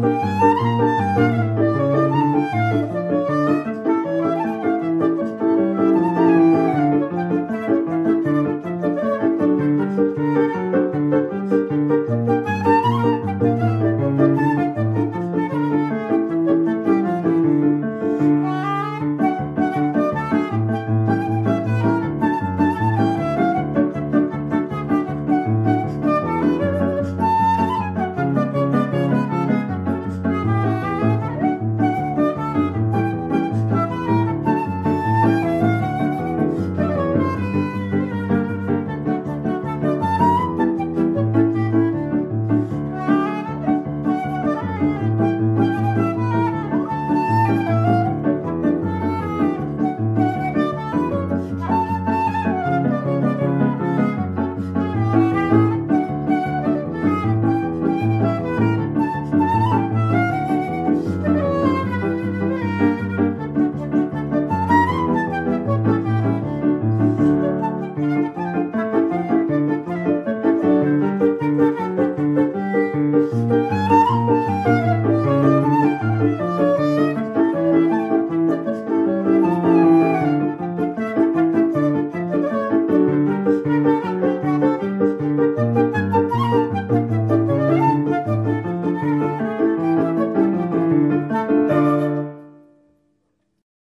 Música